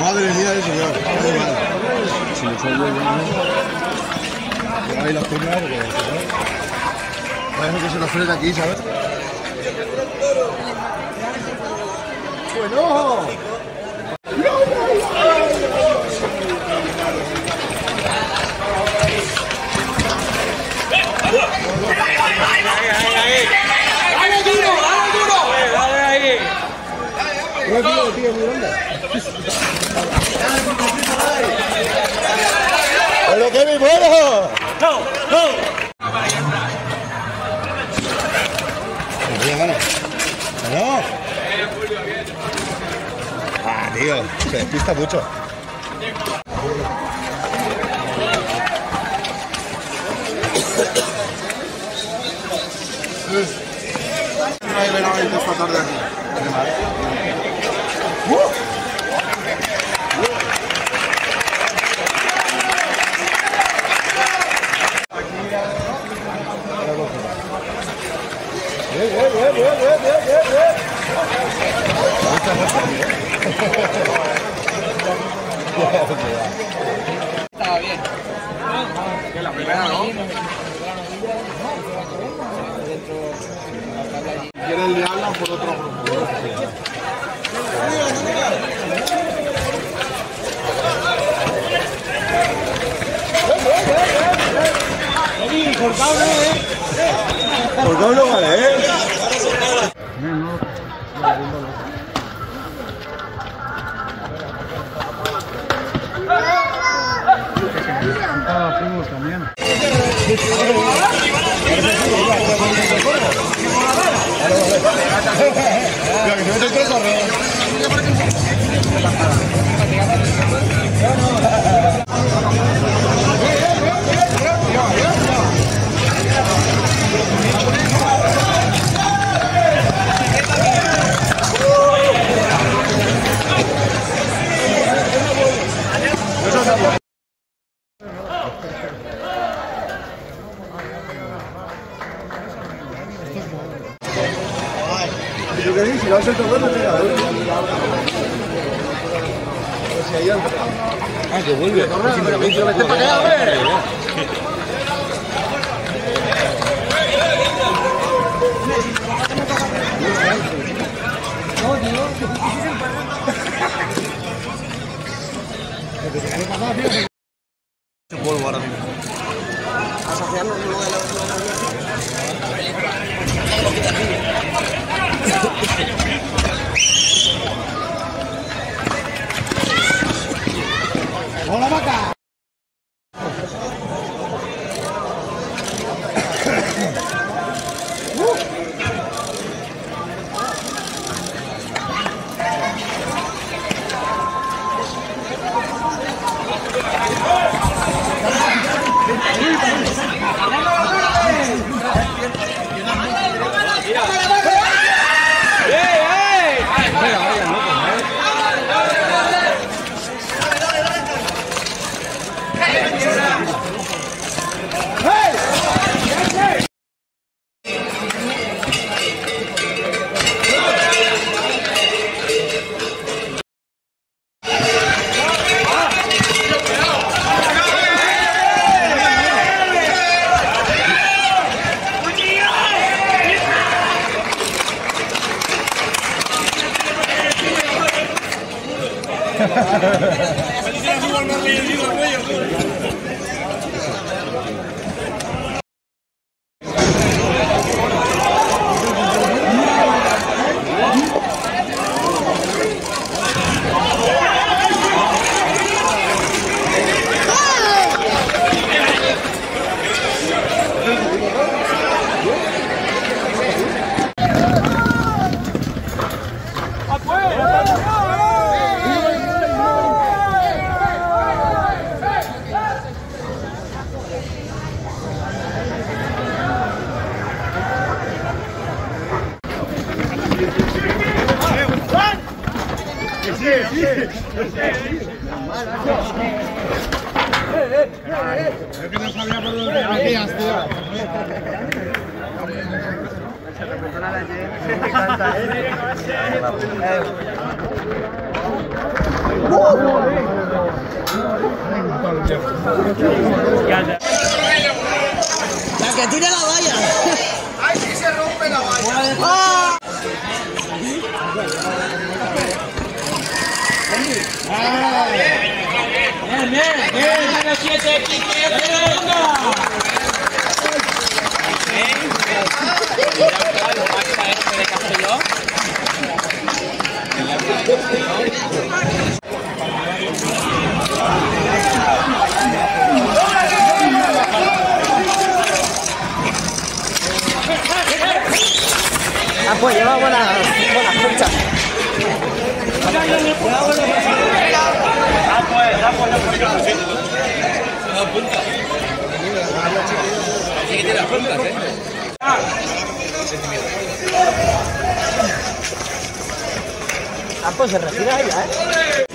Madre mía, eso ya. Muy mal. Si. Pero ahí porque. Parece que se nos frena aquí, ¿sabes? Bueno. ¡Dale duro. ¡Pero qué me muero! ¡No, no! ¿No? Ah, tío, se despista mucho. No hay esta tarde aquí. Bien, bien, bien, bien, bien, bien, bien, bien. Bien. Que la primera no. Liarla por otro grupo. Colgado no vale, ¿eh? Mira, que se mete el preso, ¿no? Ahí entra. Ah, que vuelve. Vete para allá, hombre. polvo Felicidades, Juan Marley, el libro, Que no sabía por dónde hacías, tío. La que tire la valla. ¡Ay, sí se rompe la valla! Lleva buenas buenas conchas. Ah, pues se retira ella, ¿eh?